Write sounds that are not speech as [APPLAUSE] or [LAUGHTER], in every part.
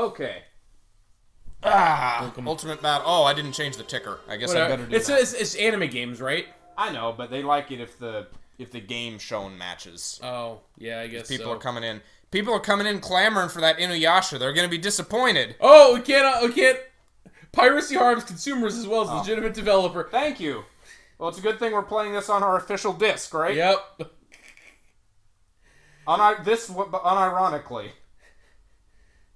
Okay. Ah, Welcome. Ultimate Battle. Oh, I didn't change the ticker. I guess I better do It's, that. it's it's anime games, right? I know, but they like it if the if the game shown matches. Oh, yeah, I guess People so. are coming in. People are coming in clamoring for that Inuyasha. They're gonna be disappointed. Oh, we can't. Uh, we can't. Piracy harms consumers as well as Oh. legitimate developer. Thank you. Well, it's a good thing we're playing this on our official disc, right? Yep. On this, unironically.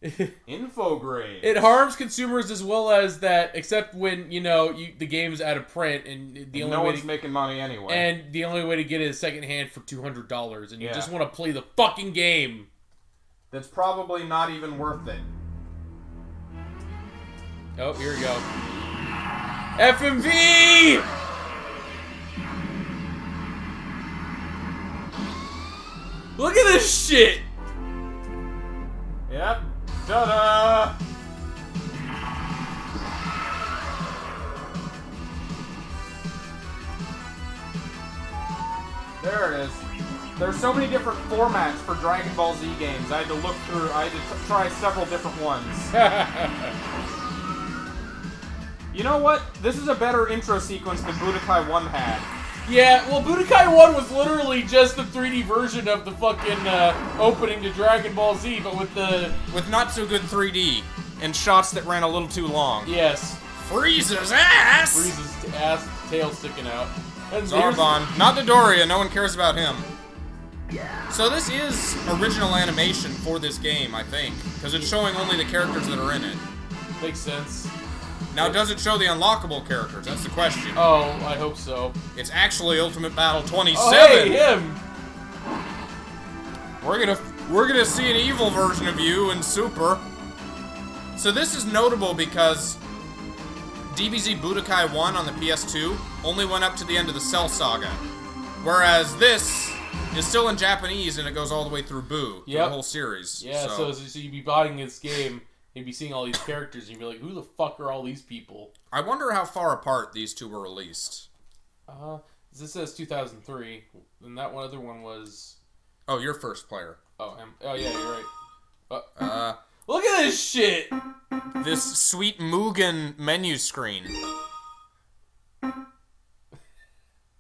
[LAUGHS] Infogrames. It harms consumers as well as that, except when you know you, the game's out of print and the only no way one's to, making money anyway. and the only way to get it is secondhand for two hundred dollars, and you Yeah. just want to play the fucking game. That's probably not even worth it. Oh, here we go. FMV. Look at this shit. Ta-da! There it is. There's so many different formats for Dragon Ball Z games. I had to look through. I had to try several different ones. [LAUGHS] You know what? This is a better intro sequence than Budokai 1 had. Yeah, well, Budokai 1 was literally just the 3D version of the fucking uh, opening to Dragon Ball Z, but with the. With not so good 3D and shots that ran a little too long. Yes. Frieza's ass! Frieza's ass tail sticking out. And Zarbon. Not Dodoria, no one cares about him. So this is original animation for this game, I think. Because it's showing only the characters that are in it. Makes sense. Now, does it show the unlockable characters? That's the question. Oh, I hope so. It's actually Ultimate Battle 27! Oh, hey, him! We're gonna we're gonna see an evil version of you in Super. So this is notable because DBZ Budokai 1 on the PS2 only went up to the end of the Cell Saga. Whereas this is still in Japanese and it goes all the way through Boo. Yep. The whole series. Yeah, so, so, so, you'd be buying this game, you'd be seeing all these characters, and you'd be like, who the fuck are all these people? I wonder how far apart these two were released. Uh, this says 2003, and that one other one was. Oh, you're first player. Oh, um, oh yeah, you're right. Uh, Uh, [LAUGHS] look at this shit! this sweet Mugen menu screen. [LAUGHS]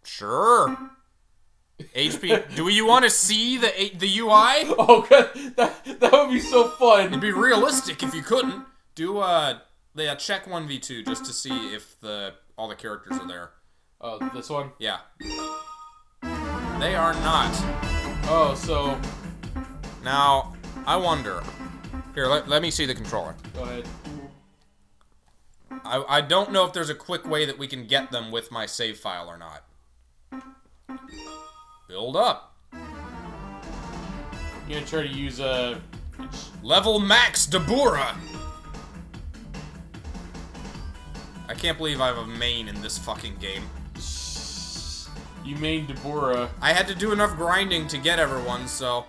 Sure. HP. Do you want to see the the UI? [LAUGHS] Oh, god, that, that would be so fun! It'd be realistic if you couldn't. Do uh, yeah, check one v two just to see if the all the characters are there. Oh, this one? Yeah. They are not. Oh, so. Now, I wonder. Here, let, let me see the controller. Go ahead. I, I don't know if there's a quick way that we can get them with my save file or not. Build up. You gonna try to use uh, Level max Dabura. I can't believe I have a main in this fucking game. You main Dabura, I had to do enough grinding to get everyone, so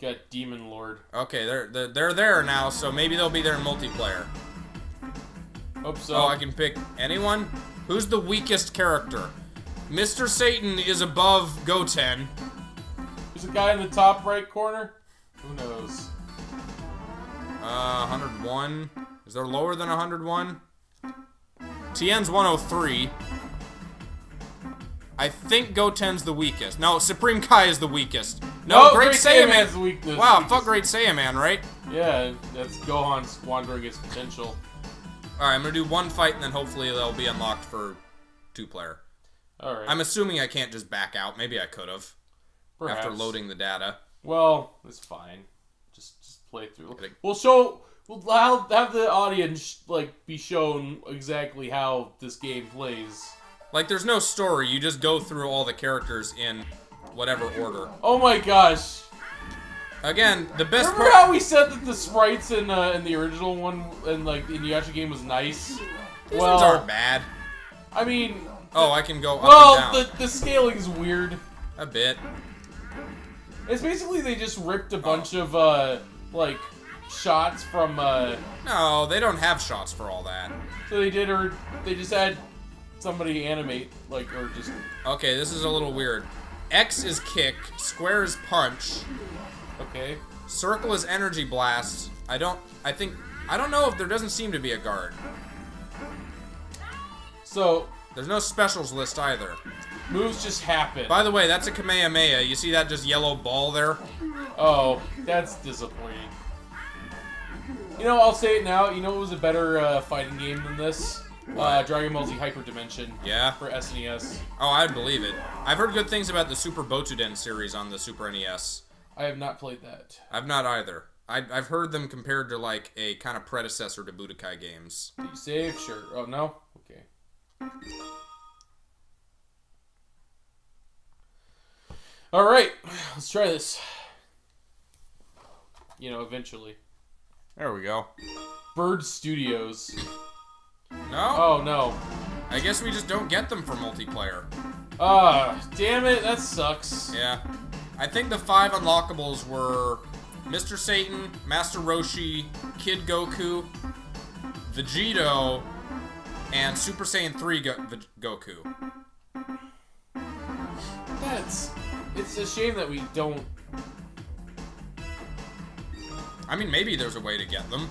got Demon Lord. okay, they're they're, they're there now, so maybe they'll be there in multiplayer. Hope so. Oh, I can pick anyone. Who's the weakest character? Mr. Satan is above Goten. There's a guy in the top right corner. Who knows? Uh, 101. Is there lower than 101? Tien's 103. I think Goten's the weakest. No, Supreme Kai is the weakest. No, Oh, Great, Great Saiyaman. Saiyaman's the weakness. Wow, Weakest. fuck Great Saiyaman, right? Yeah, that's Gohan squandering his potential. Alright, I'm gonna do one fight and then hopefully they'll be unlocked for two player. All right. I'm assuming I can't just back out. Maybe I could have after loading the data. Well, it's fine. Just just play through. We'll show. We'll have, have the audience like be shown exactly how this game plays. Like, there's no story. You just go through all the characters in whatever order. Oh my gosh! Again, the best Remember part. how we said that the sprites in uh, in the original one and like in the actual game was nice? These well, ones aren't bad. I mean, Oh, I can go up well, and down. the the scaling is weird. A bit. It's basically they just ripped a bunch of uh like shots from uh No, they don't have shots for all that. so they did or they just had somebody animate like or just Okay, this is a little weird. X is kick, square is punch, okay. circle is energy blast. I don't. I think. I don't know if there doesn't seem to be a guard. So There's no specials list either. moves just happen. By the way, that's a Kamehameha. You see that just yellow ball there? Oh, that's disappointing. You know, I'll say it now. You know what was a better uh, fighting game than this? Uh, Dragon Ball Z Hyper Dimension Yeah. for SNES. Oh, I'd believe it. I've heard good things about the Super Butoden series on the Super NES. I have not played that. I've not either. I, I've heard them compared to like a kind of predecessor to Budokai games. Did you save? Sure. Oh, no? Okay. Alright, let's try this. You know, eventually. There we go. Bird Studios. No? Oh, no. I guess we just don't get them for multiplayer. Ah, damn it, that sucks. Yeah. I think the five unlockables were Mr. Satan, Master Roshi, Kid Goku, Vegito, and Super Saiyan 3 Go- Ve- Goku. That's. It's a shame that we don't. I mean, maybe there's a way to get them.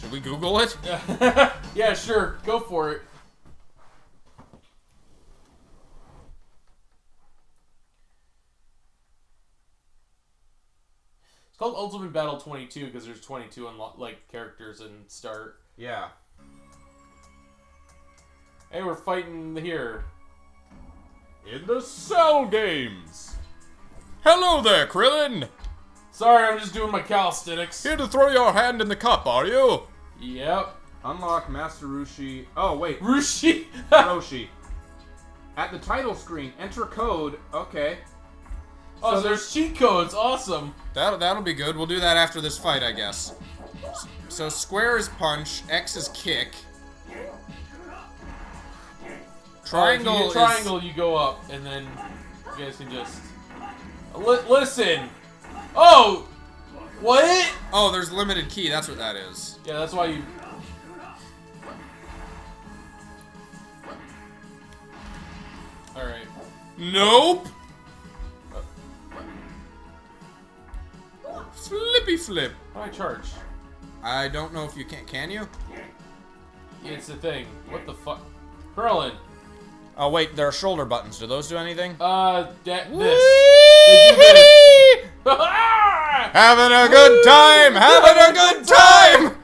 Should we Google it? [LAUGHS] yeah, sure, go for it. It's called Ultimate Battle 22 because there's 22 unlo- like characters and start. Yeah. Hey, we're fighting here. In the Cell Games. Hello there, Krillin. Sorry, I'm just doing my calisthenics. Here to throw your hand in the cup, are you? Yep. Unlock Master Roshi. Oh, wait. Rushi. [LAUGHS] Roshi. At the title screen, enter code. Okay. oh, So there's cheat codes. Awesome. That'll, that'll be good. We'll do that after this fight, I guess. So square is punch, X is kick. Triangle if you triangle, you go up, and then you guys can just Li- listen. Oh, what? Oh, there's limited ki. That's what that is. Yeah, that's why you. All right. Nope. Flippy flip. How do I charge? I don't know if you can. Can you? It's the thing. What the fuck? Krillin. Oh wait, there are shoulder buttons. Do those do anything? Uh, that this. They do this. Having a good time! Having a good time!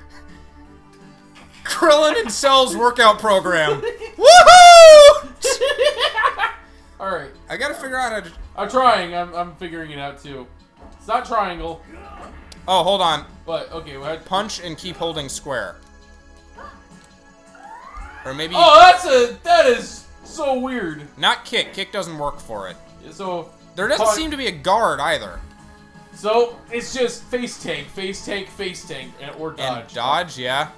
Krillin and Cell's workout program. [LAUGHS] Woohoo! All right. I gotta figure out how to. I'm trying. I'm, I'm figuring it out too. It's not triangle, Oh, hold on. but okay. Well, Punch and keep holding square. Or maybe oh, that's a that is so weird. not kick. Kick doesn't work for it. So There doesn't seem to be a guard either. so it's just face tank, face tank, face tank, and or dodge. And dodge, yeah.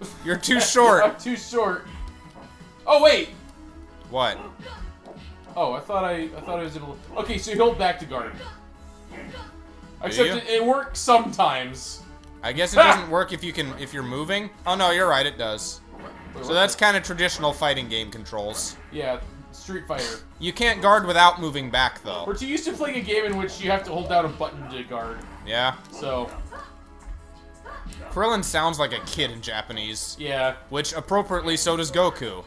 [LAUGHS] You're too short. [LAUGHS] I'm too short. Oh wait. what? Oh, I thought I I thought I was able. to... Okay, so you hold back to guard. Except it, it works sometimes. I guess it [LAUGHS] doesn't work if you can if you're moving. Oh no, you're right, it does. So that's kind of traditional fighting game controls. yeah, Street Fighter. You can't guard without moving back though. We're too used to playing a game in which you have to hold down a button to guard. Yeah. So Krillin sounds like a kid in Japanese, yeah, which appropriately so does Goku.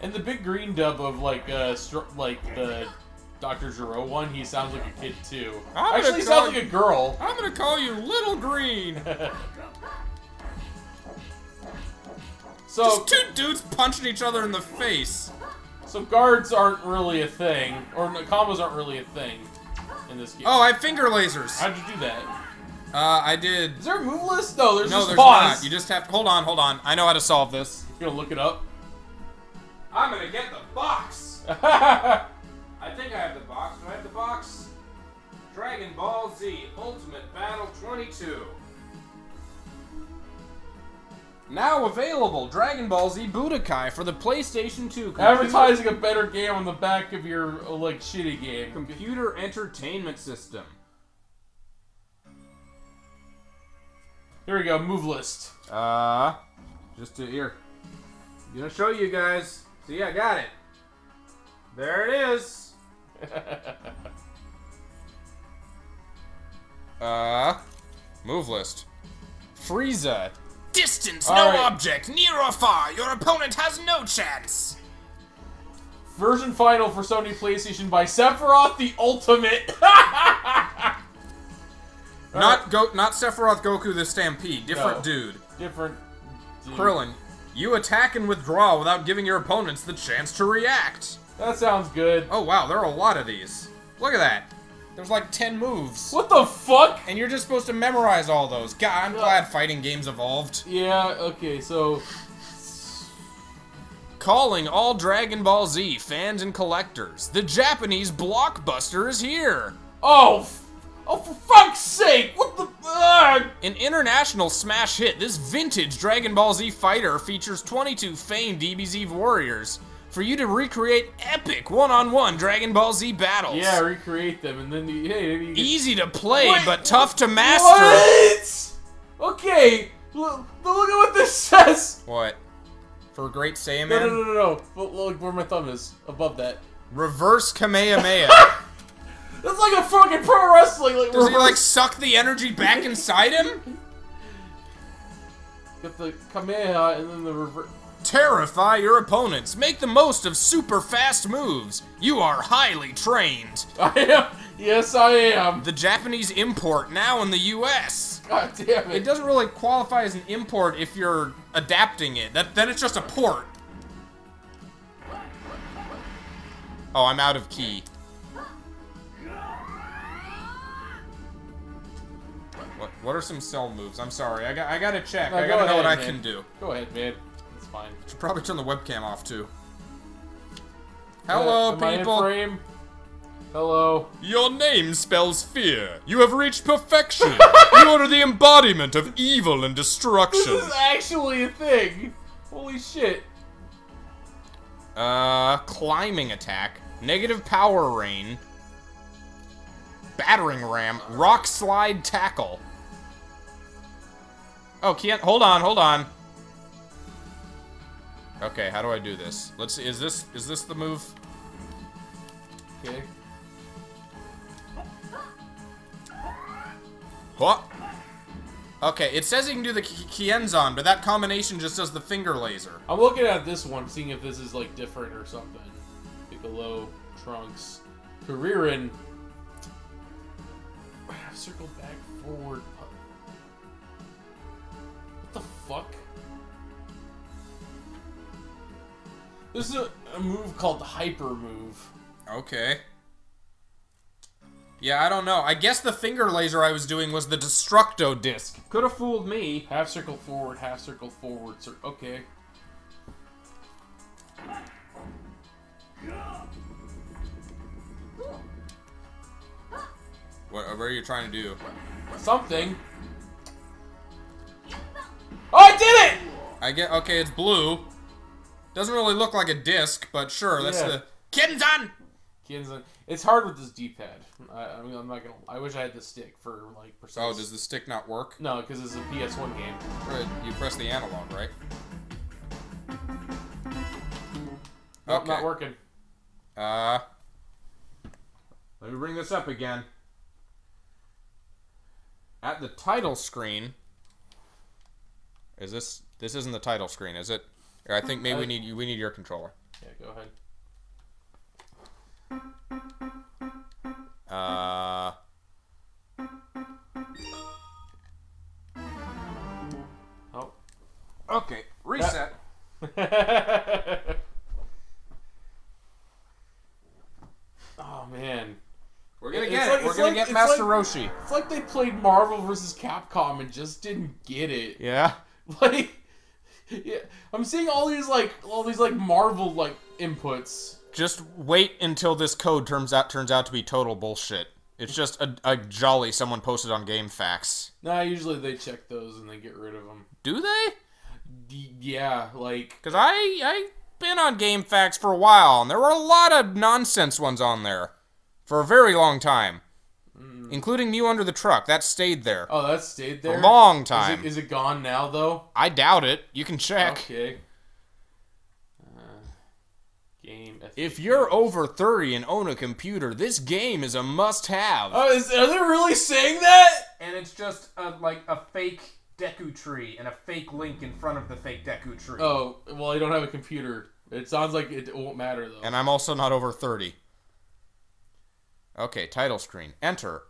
and the big green dub of like uh like the Dr. Gero one, he sounds like a kid too. I'm Actually, he sounds like a girl. I'm gonna call you Little Green. [LAUGHS] so Just two dudes punching each other in the face. so guards aren't really a thing, or combos aren't really a thing in this game. Oh, I have finger lasers. How'd you do that? Uh, I did. Is there a move list? No, there's No, just there's pause. not. You just have to hold on, hold on. I know how to solve this. You gonna look it up? I'm gonna get the box. [LAUGHS] I think I have the box. Do I have the box? Dragon Ball Z Ultimate Battle 22. Now available, Dragon Ball Z Budokai for the PlayStation 2. Computer- Advertising a better game on the back of your like shitty game. Computer Entertainment System. Here we go. Move list. Uh, just to here. I'm gonna show you guys. See, I got it. There it is. [LAUGHS] Uh, Move list. Frieza. Distance, All no right. object, near or far. Your opponent has no chance. Version final for Sony PlayStation by Sephiroth the Ultimate. [LAUGHS] Not go, not Sephiroth Goku the Stampede. Different No. dude. Different. dude. Krillin. You attack and withdraw without giving your opponents the chance to react. That sounds good. Oh wow, there are a lot of these. Look at that. There's like 10 moves. What the fuck? And you're just supposed to memorize all those. God, I'm glad fighting games evolved. Yeah. Okay. So. Calling all Dragon Ball Z fans and collectors. The Japanese blockbuster is here. Oh. f- Oh, for fuck's sake! What the? Ugh. An international smash hit, this vintage Dragon Ball Z fighter features 22 famed DBZ warriors for you to recreate epic one-on-one Dragon Ball Z battles. Yeah, recreate them, and then you, hey, you Easy to play, Wait, but tough to master. What? Okay. Look, look at what this [LAUGHS] says. What? For a Great Saiyaman? No, no, no, no, no. Look, look where my thumb is. Above that. Reverse Kamehameha. [LAUGHS] That's like a fucking pro wrestling. Like Does he like suck the energy back inside him? [LAUGHS] Get the Kamehameha and then the reverse. Terrify your opponents. Make the most of super fast moves. You are highly trained. [LAUGHS] I am. Yes, I am. The Japanese import now in the US. God damn It it. doesn't really qualify as an import if you're adapting it. That then it's just a port. Oh, I'm out of ki. What what are some cell moves? I'm sorry. I got I gotta check. No, I gotta know what I can do. Go ahead, man. Fine. Should probably turn the webcam off too. Hello, Uh, I in people. Hello. Your name spells fear. You have reached perfection. [LAUGHS] you are the embodiment of evil and destruction. This is actually a thing. Holy shit. Uh, climbing attack, negative power rain, battering ram, rock slide tackle. Oh, can't hold on, hold on. Okay, how do I do this? Let's see. Is this is this the move? Okay. What? Okay, it says you can do the Ki- Kienzan, but that combination just does the finger laser. I'm looking at this one, seeing if this is like different or something. Piccolo, Trunks, Kuririn. [SIGHS] Circle back, forward. What the fuck? This is a, a move called the Hyper Move. Okay. Yeah, I don't know. I guess the finger laser I was doing was the Destructo disc. Could have fooled me. Half circle forward, half circle forward. Cir- okay. What, uh, what are you trying to do? Something. Oh, I did it! I get okay. It's blue. Doesn't really look like a disc, but sure. That's Yeah. the Kienzan. Kids, it's hard with this D-pad. I, I mean, I'm not gonna. I wish I had the stick for like precise. Oh, does the stick not work? No, because it's a PS1 game. Right, You press the analog, right? Nope, Okay. not working. Uh, let me bring this up again. At the title screen, is this? This isn't the title screen, is it? I think maybe we need you. We need your controller. Yeah, go ahead. Uh. Oh. Okay. Reset. [LAUGHS] oh man, We're gonna get like- it. We're gonna like- get Master like- Roshi. it's like they played Marvel vs. Capcom and just didn't get it. Yeah. [LAUGHS] Like, [LAUGHS] yeah, I'm seeing all these like all these like Marvel like inputs. Just wait until this code turns out turns out to be total bullshit. It's just a, a jolly someone posted on GameFAQs. Nah, usually they check those and they get rid of them. Do they? D- yeah, like Because I I been on GameFAQs for a while, and there were a lot of nonsense ones on there for a very long time, including Mew under the truck. That stayed there oh, that stayed there. a long time. Is it, is it gone now though? I doubt it. You can check. Okay. Uh, Game. If you're over 30 and own a computer, this game is a must-have. Oh, is, are they really saying that? and it's just a, like a fake Deku tree and a fake link in front of the fake Deku tree. Oh, well, I don't have a computer. It sounds like it won't matter though. And I'm also not over 30. Okay, title screen. Enter.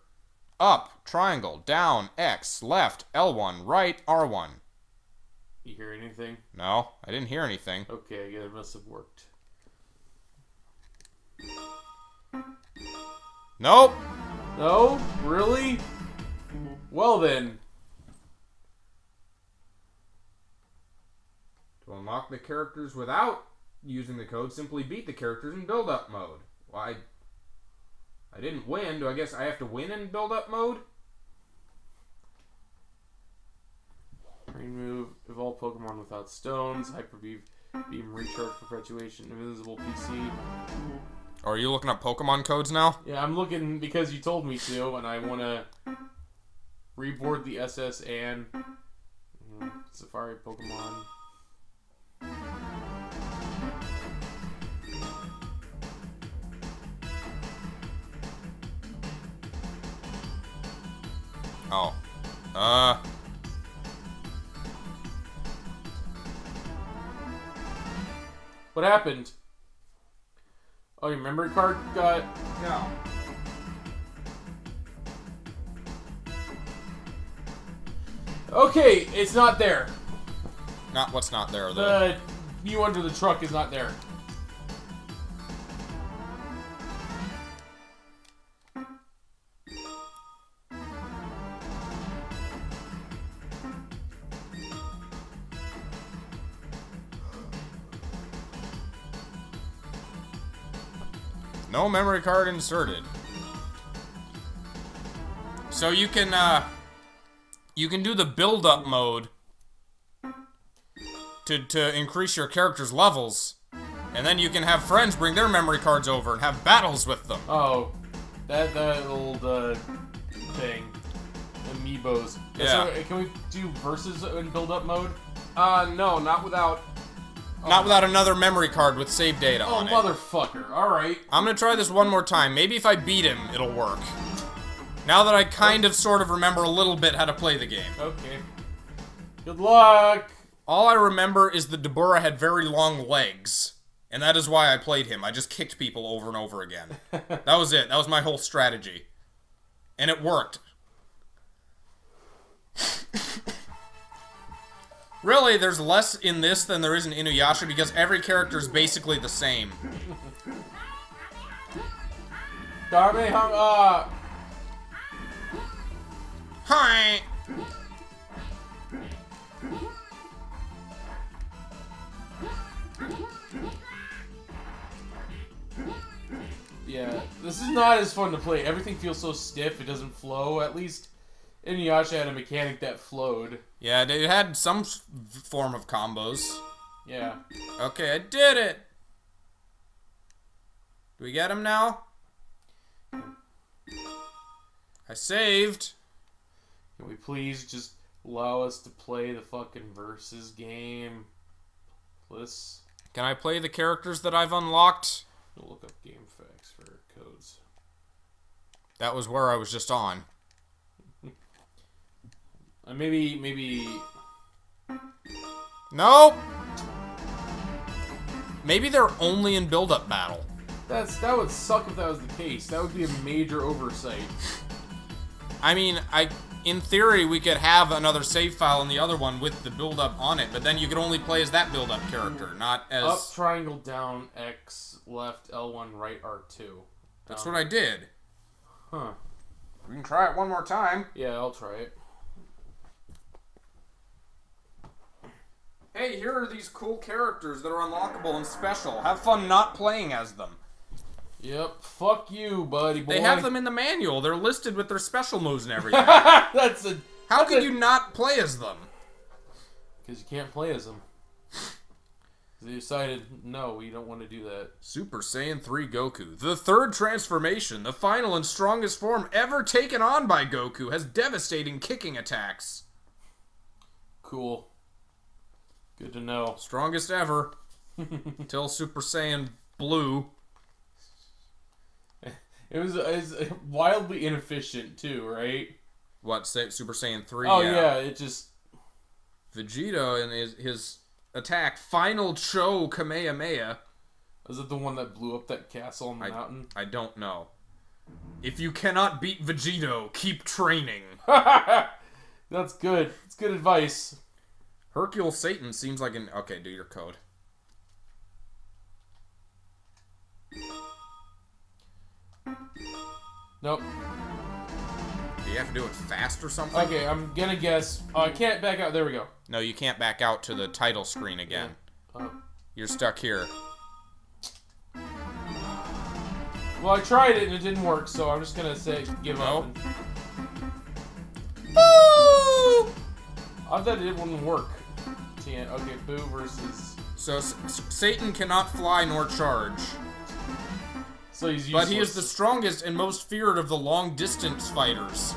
Up, triangle, down, X, left, L1, right, R1. you hear anything? No, I didn't hear anything. Okay, yeah, it must have worked. Nope. No, really? Well then, To unlock the characters without using the code, simply beat the characters in build-up mode. Why? I didn't win. Do I guess I have to win in build-up mode? remove evolve Pokemon without stones, Hyper Beam, beam recharge perpetuation, invisible PC. Or are you looking up Pokemon codes now? Yeah, I'm looking because you told me to, and I want to reboard the SS Anne mm, Safari Pokemon. Oh. Uh. What happened? Oh, your memory card got. No. Okay, it's not there. Not what's not there though. The Mew under the truck is not there. No memory card inserted. So you can uh you can do the build up mode to to increase your character's levels. And then you can have friends bring their memory cards over and have battles with them. Oh, that that old uh, thing, amiibos. Yeah. So, can we do versus in build-up mode? Uh no, not without not oh. without another memory card with save data Oh, on it. motherfucker! All right. I'm gonna try this one more time. Maybe if I beat him, it'll work. Now that I kind of sort of remember a little bit how to play the game. Okay. Good luck. All I remember is that Dabura had very long legs. And that is why I played him. I just kicked people over and over again. [LAUGHS] that was it. That was my whole strategy. And it worked. Really, there's less in this than there is in Inuyasha because every character is basically the same. Darby hung up. Hi! Yeah, this is not as fun to play. Everything feels so stiff; it doesn't flow. At least Inuyasha had a mechanic that flowed. Yeah, it had some form of combos. Yeah. Okay, I did it! Do we get him now? I saved. Can we please just allow us to play the fucking versus game? Please. Can I play the characters that I've unlocked? We'll look up game facts for codes. That was where I was just on. Uh, maybe, maybe. Nope! Maybe they're only in build-up battle. That's that would suck if that was the case. That would be a major oversight. I mean, I in theory we could have another save file in the other one with the build-up on it, but then you could only play as that build-up character, not as Up triangle, down X, left L1, right R2. That's what I did. Huh. We can try it one more time. Yeah, I'll try it. Hey, here are these cool characters that are unlockable and special. Have fun not playing as them. Yep. Fuck you, buddy boy. They have them in the manual. They're listed with their special moves and everything. [LAUGHS] That's a. How could you not play as them? Because you can't play as them. They decided, no, we don't want to do that. Super Saiyan 3 Goku. The third transformation, the final and strongest form ever taken on by Goku, has devastating kicking attacks. Cool. Good to know. Strongest ever. [LAUGHS] Till Super Saiyan blue. It was, it was wildly inefficient too, right? What Sa- Super Saiyan three? Oh yeah, it just Vegeta and his his attack final Cho Kamehameha. Is it the one that blew up that castle on the I, mountain. I don't know. If you cannot beat Vegito, keep training. [LAUGHS] That's good. It's good advice. Hercule Satan seems like an okay. Do your code. Nope. Do you have to do it fast or something? Okay, I'm gonna guess. Oh, I can't back out. There we go. No, you can't back out to the title screen again. Oh. You're stuck here. Well, I tried it and it didn't work, so I'm just gonna say give up. Nope. and- I thought it wouldn't work. Okay, Boo versus. So Satan cannot fly nor charge, So he's useless. but he is the strongest and most feared of the long distance fighters.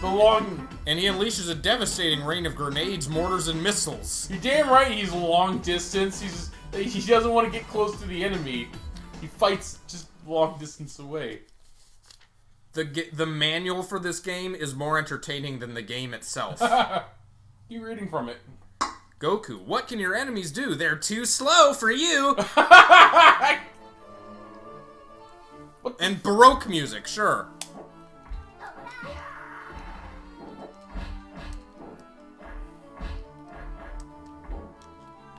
the long. And he unleashes a devastating rain of grenades, mortars, and missiles. You're damn right. He's long distance. He's he doesn't want to get close to the enemy. He fights just long distance away. The the manual for this game is more entertaining than the game itself. [LAUGHS] you reading from it? Goku, what can your enemies do? They're too slow for you. [LAUGHS] and baroque music, sure.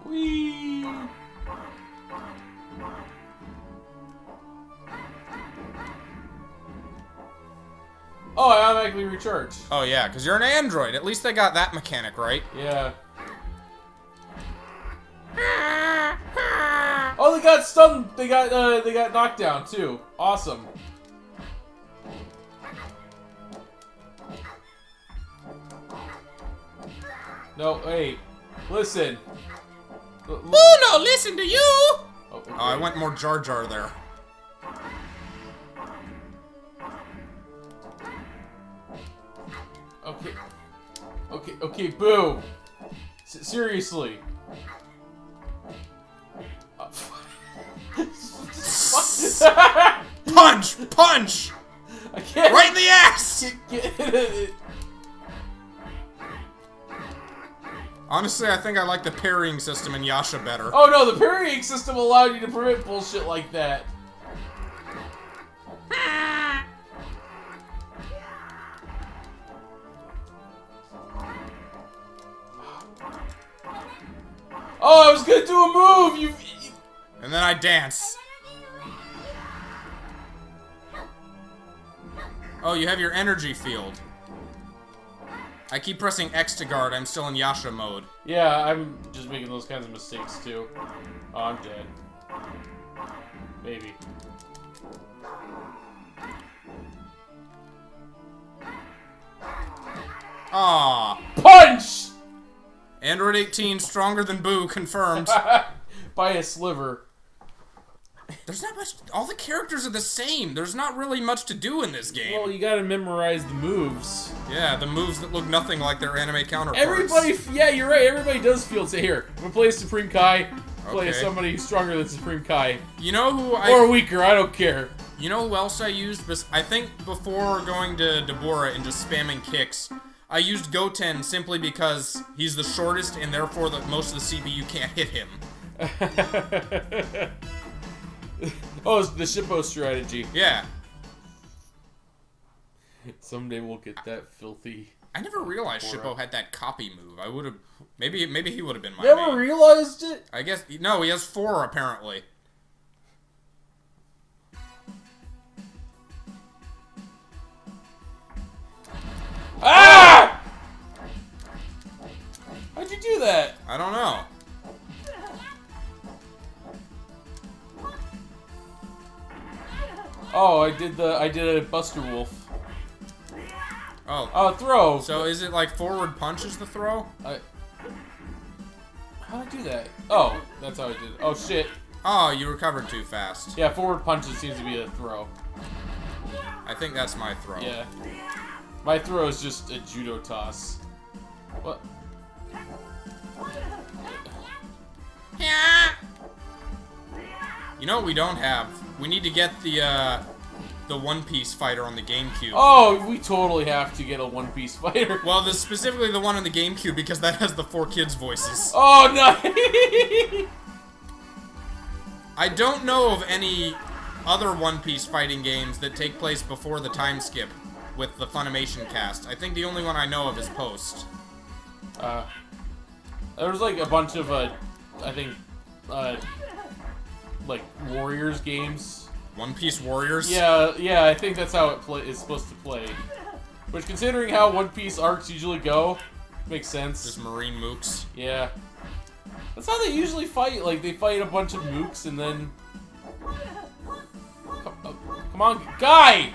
Whee! Oh, I automatically recharge. Oh yeah, because you're an android. At least they got that mechanic right. Yeah. They got stunned. They got uh, they got knocked down too. Awesome. No, hey, listen. L- l- Oh no, listen to you. oh, okay. Oh, I went more Jar Jar there. Okay. Okay, okay, boo! S seriously. Punch! Punch! I can't. Right in the ass! Get, get it. Honestly, I think I like the parrying system Inuyasha better. Oh no, the parrying system allowed you to prevent bullshit like that. Oh, I was gonna do a move. You. you- And then I dance. Oh, you have your energy field. I keep pressing X to guard. I'm still Inuyasha mode. Yeah, I'm just making those kinds of mistakes too. Oh, I'm dead. Maybe. Ah, Punch! Android 18 stronger than Boo confirmed. [LAUGHS] By a sliver. There's not much. All the characters are the same. There's not really much to do in this game. Well, you gotta memorize the moves. yeah, the moves that look nothing like their anime counterparts. Everybody, yeah, you're right. Everybody does feel to here. I'm gonna play Supreme Kai. Play Okay. somebody stronger than Supreme Kai, You know who I? or weaker. I don't care. You know who else I used? I think before going to Dabura and just spamming kicks, I used Goten simply because he's the shortest and therefore the most of the CPU can't hit him. [LAUGHS] oh, it's the Shippo strategy. Yeah. Someday we'll get that filthy. I never realized. Shippo had that copy move. I would have maybe maybe he would have been my Never main. realized it. I guess no, he has four apparently. Did the I did a Buster Wolf. Oh, Oh, throw. so is it like forward punches the throw? I. How did I do that? Oh, that's how I did. it. Oh shit. Oh, you recovered too fast. Yeah, forward punches seems to be a throw. I think that's my throw. Yeah. My throw is just a judo toss. What? Yeah. You know what we don't have? We need to get the uh, the One Piece fighter on the GameCube. Oh, we totally have to get a One Piece fighter. Well, this specifically the one on the GameCube because that has the 4Kids' voices. Oh no! [LAUGHS] I don't know of any other One Piece fighting games that take place before the time skip with the Funimation cast. I think the only one I know of is Post. uh, there was like a bunch of uh, I think, uh, like Warriors games. One Piece Warriors? Yeah, yeah, I think that's how it is supposed to play. Which, considering how One Piece arcs usually go, makes sense. Just Marine Mooks. Yeah. That's how they usually fight. Like, they fight a bunch of mooks and then... Come, uh, come on, guy!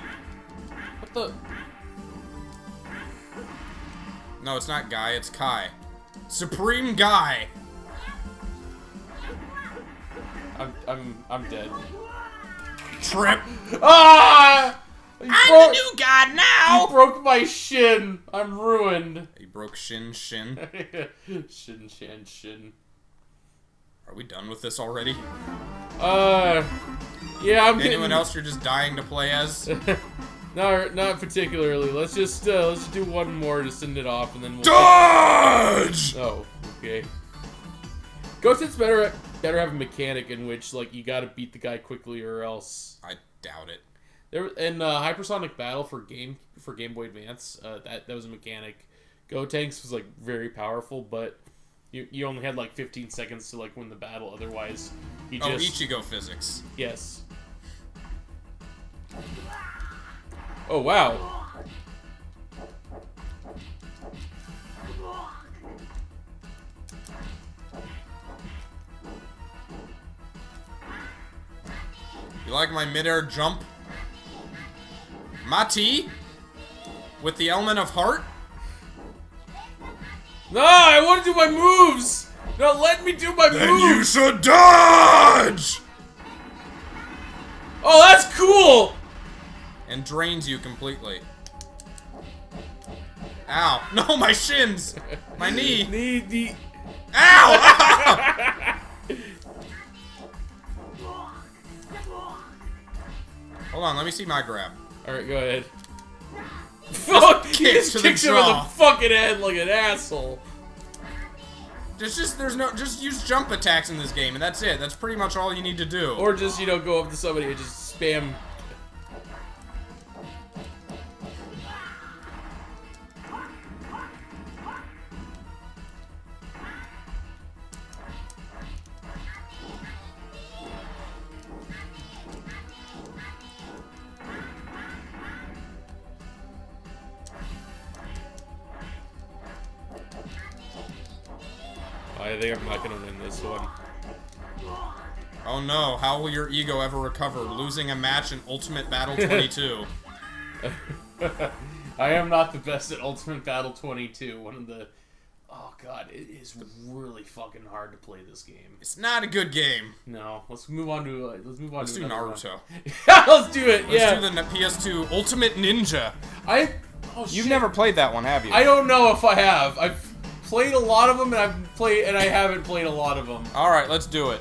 What the... No, it's not Guy, it's Kai. Supreme Guy! I'm, I'm, I'm dead. Trip! Ah! You I'm broke- the new god You now! broke my shin. I'm ruined. He broke Shin Shin. [LAUGHS] shin, shin, shin. Are we done with this already? Uh, yeah, I'm getting... Anyone else you're just dying to play as? [LAUGHS] no, not particularly. Let's just uh, let's do one more to send it off, and then we'll. Dodge! Oh, okay. Ghost it's better better have a mechanic in which like you got to beat the guy quickly or else. I doubt it. There in uh, Hypersonic Battle for game for Game Boy Advance, uh, that that was a mechanic. Gotenks was like very powerful, but you, you only had like 15 seconds to like win the battle. Otherwise, you Oh, just Ichigo physics. yes. Oh wow! You like my midair jump? Mati? With the element of heart? No, I want to do my moves. No, let me do my moves. Then You should dodge! Oh, that's cool. And drains you completely. Ow. [LAUGHS] No, my shins! My knee! [LAUGHS] The the. Ow! [LAUGHS] Hold on, let me see my grab. All right, go ahead. [LAUGHS] Fuck! He kick just to the kicks him in the fucking head like an asshole. Just, just, there's no, just use jump attacks in this game, and that's it. That's pretty much all you need to do. Or just you know go up to somebody and just spam. I think I'm not gonna win this one. Oh no, how will your ego ever recover? Losing a match in Ultimate Battle 22. [LAUGHS] I am not the best at Ultimate Battle 22. One of the. Oh god, it is really fucking hard to play this game. it's not a good game. No, let's move on to uh, let's move on Let's to do another one. Naruto. [LAUGHS] let's do it. Let's yeah, do the PS2 Ultimate Ninja. I. Oh, You've shit. Never played that one, have you? I don't know if I have. I've played a lot of them, and I've played, and I haven't played a lot of them. All right, let's do it.